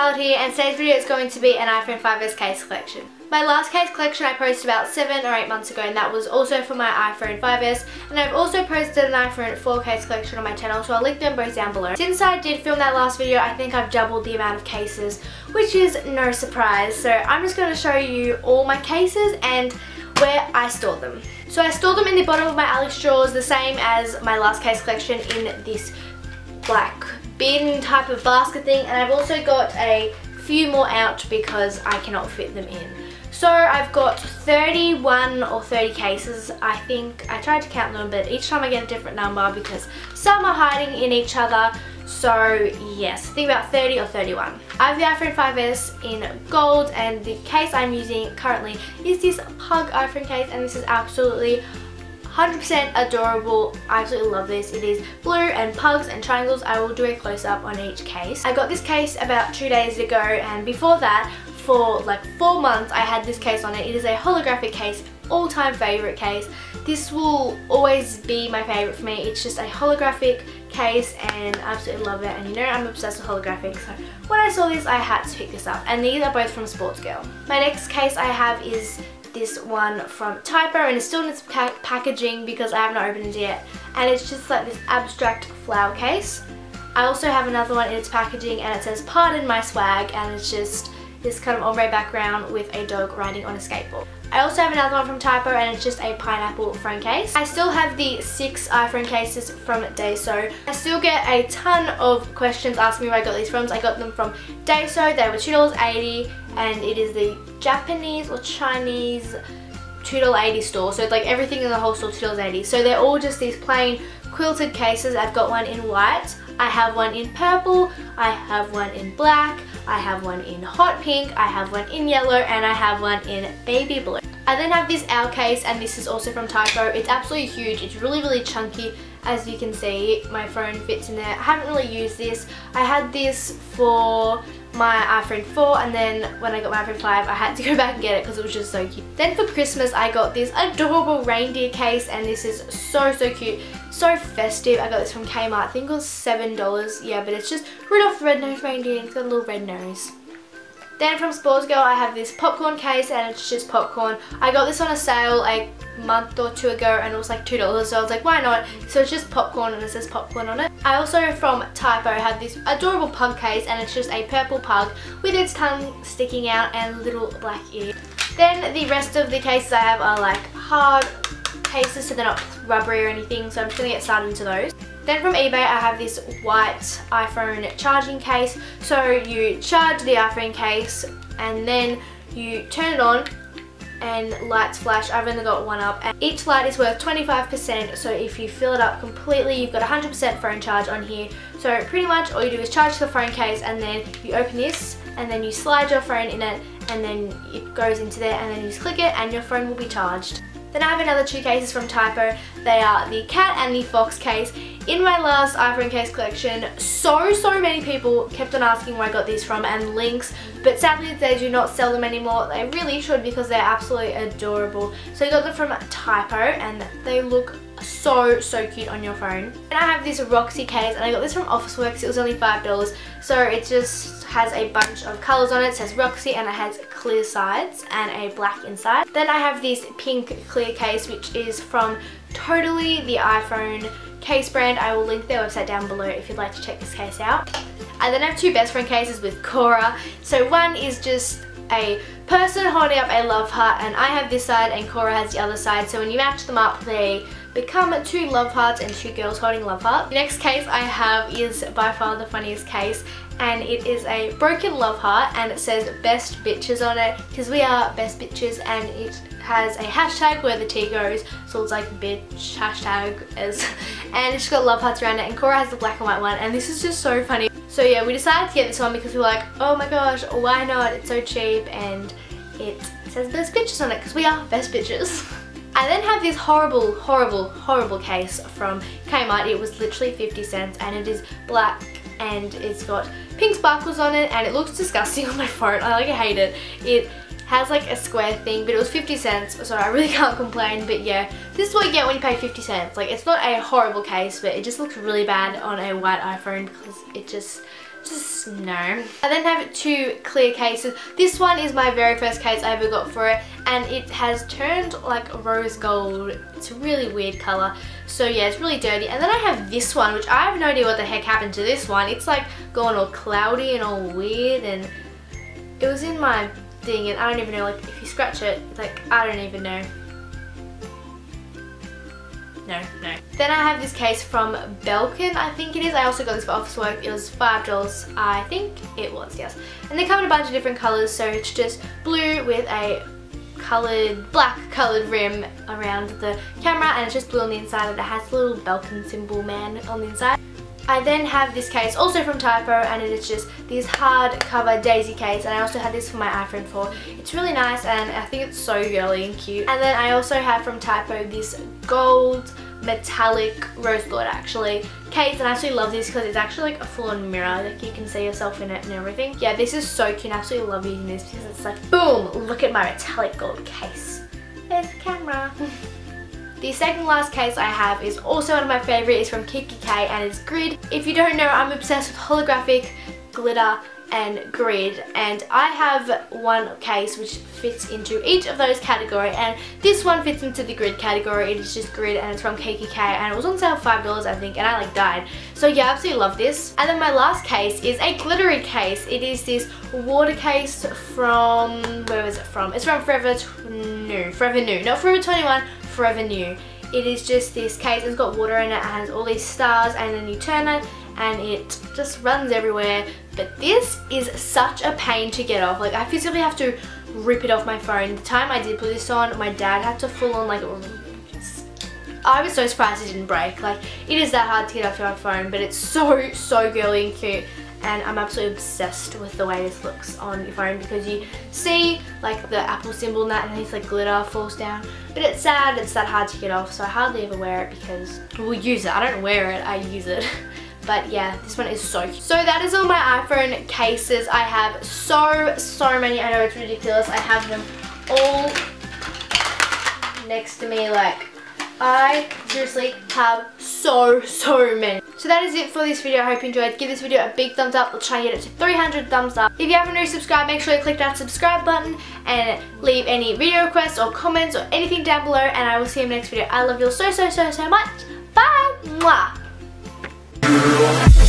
here and today's video is going to be an iPhone 5s case collection. My last case collection I posted about 7 or 8 months ago and that was also for my iPhone 5s and I've also posted an iPhone 4 case collection on my channel so I'll link them both down below. Since I did film that last video I think I've doubled the amount of cases which is no surprise so I'm just going to show you all my cases and where I store them. So I store them in the bottom of my Alex drawers the same as my last case collection in this black bin type of basket thing and I've also got a few more out because I cannot fit them in. So I've got 31 or 30 cases I think. I tried to count them but each time I get a different number because some are hiding in each other so yes, I think about 30 or 31. I have the iPhone 5s in gold and the case I'm using currently is this Pug iPhone case and this is absolutely 100% adorable. I absolutely love this. It is blue and pugs and triangles. I will do a close-up on each case. I got this case about two days ago and before that, for like four months, I had this case on it. It is a holographic case, all-time favorite case. This will always be my favorite for me. It's just a holographic case and I absolutely love it and you know I'm obsessed with holographic so when I saw this I had to pick this up and these are both from Sportsgirl. My next case I have is this one from Typo and it's still in its pa packaging because I haven't opened it yet and it's just like this abstract flower case. I also have another one in its packaging and it says pardon my swag and it's just this kind of ombre background with a dog riding on a skateboard. I also have another one from Typo and it's just a pineapple phone case. I still have the six iPhone cases from Daiso. I still get a ton of questions asking me where I got these from. I got them from Daiso. They were $2.80 and it is the Japanese or Chinese $2.80 store. So it's like everything in the whole store $2.80. So they're all just these plain quilted cases. I've got one in white. I have one in purple. I have one in black. I have one in hot pink, I have one in yellow, and I have one in baby blue. I then have this owl case, and this is also from Typo. It's absolutely huge. It's really, really chunky. As you can see, my phone fits in there. I haven't really used this. I had this for my iPhone 4 and then when I got my iPhone 5 I had to go back and get it because it was just so cute. Then for Christmas I got this adorable reindeer case and this is so so cute. So festive. I got this from Kmart. I think it was $7. Yeah, but it's just Rudolph the Red-Nosed Reindeer. It's got a little red nose. Then from Sportsgirl I have this popcorn case and it's just popcorn. I got this on a sale a month or two ago and it was like $2 so I was like why not? So it's just popcorn and it says popcorn on it. I also from Typo have this adorable pug case and it's just a purple pug with its tongue sticking out and little black ear. Then the rest of the cases I have are like hard cases so they're not rubbery or anything so I'm just going to get started into those. Then from eBay I have this white iPhone charging case. So you charge the iPhone case and then you turn it on and lights flash. I've only got one up and each light is worth 25% so if you fill it up completely you've got 100% phone charge on here. So pretty much all you do is charge the phone case and then you open this and then you slide your phone in it and then it goes into there and then you just click it and your phone will be charged. Then I have another two cases from Typo. They are the cat and the fox case. In my last iPhone case collection, so, so many people kept on asking where I got these from and links, but sadly they do not sell them anymore. They really should because they're absolutely adorable. So I got them from Typo and they look so, so cute on your phone. And I have this Roxy case and I got this from Officeworks. It was only $5. So it just has a bunch of colours on it. It says Roxy and it has clear sides and a black inside. Then I have this pink clear case which is from Totally, the iPhone case brand. I will link their website down below if you'd like to check this case out. I then have two best friend cases with Cora. So one is just a person holding up a love heart and I have this side and Cora has the other side. So when you match them up, they become two love hearts and two girls holding love hearts. The next case I have is by far the funniest case and it is a broken love heart and it says best bitches on it because we are best bitches and it has a hashtag where the T goes so it's like bitch hashtag as and it's got love hearts around it and Cora has the black and white one and this is just so funny. So yeah we decided to get this one because we were like oh my gosh why not it's so cheap and it says best bitches on it because we are best bitches. I then have this horrible, horrible, horrible case from Kmart. It was literally 50 cents and it is black and it's got pink sparkles on it and it looks disgusting on my phone. I like hate it. It has like a square thing but it was 50 cents so I really can't complain but yeah this is what you get when you pay 50 cents like it's not a horrible case but it just looks really bad on a white iPhone because it just just no. I then have two clear cases. This one is my very first case I ever got for it and it has turned like rose gold. It's a really weird colour. So yeah, it's really dirty. And then I have this one, which I have no idea what the heck happened to this one. It's like gone all cloudy and all weird and it was in my thing and I don't even know, like if you scratch it, like I don't even know no, no. Then I have this case from Belkin, I think it is. I also got this for Officework. It was $5, I think it was, yes. And they come in a bunch of different colours, so it's just blue with a coloured, black coloured rim around the camera and it's just blue on the inside and it has a little Belkin symbol man on the inside. I then have this case also from Typo and it is just this hardcover daisy case and I also had this for my iPhone 4. It's really nice and I think it's so girly and cute. And then I also have from Typo this gold metallic rose gold actually case and I actually love this because it's actually like a full-on mirror like you can see yourself in it and everything yeah this is so cute I absolutely love using this because it's like boom look at my metallic gold case there's the camera The second last case I have is also one of my favourite. It's from Kikki K and it's Grid. If you don't know, I'm obsessed with holographic glitter and grid and I have one case which fits into each of those category and this one fits into the grid category it is just grid and it's from Kikki K and it was on sale $5 I think and I like died so yeah I absolutely love this and then my last case is a glittery case it is this water case from where was it from it's from Forever New Forever New not Forever 21 Forever New it is just this case it's got water in it, it has all these stars and then you turn it and it just runs everywhere. But this is such a pain to get off. Like I physically have to rip it off my phone. The time I did put this on, my dad had to full on like I was so surprised it didn't break. Like, it is that hard to get off your phone, but it's so, so girly and cute. And I'm absolutely obsessed with the way this looks on your phone because you see like the Apple symbol and that and it's like glitter falls down. But it's sad, it's that hard to get off, so I hardly ever wear it because we'll use it. I don't wear it, I use it. But yeah, this one is so cute. So that is all my iPhone cases. I have so, so many. I know it's ridiculous. I have them all next to me. Like, I seriously have so, so many. So that is it for this video. I hope you enjoyed. Give this video a big thumbs up. Let's try and get it to 300 thumbs up. If you haven't already subscribed, make sure you click that subscribe button and leave any video requests or comments or anything down below. And I will see you in the next video. I love you all so, so, so, so much. Bye! Mwah!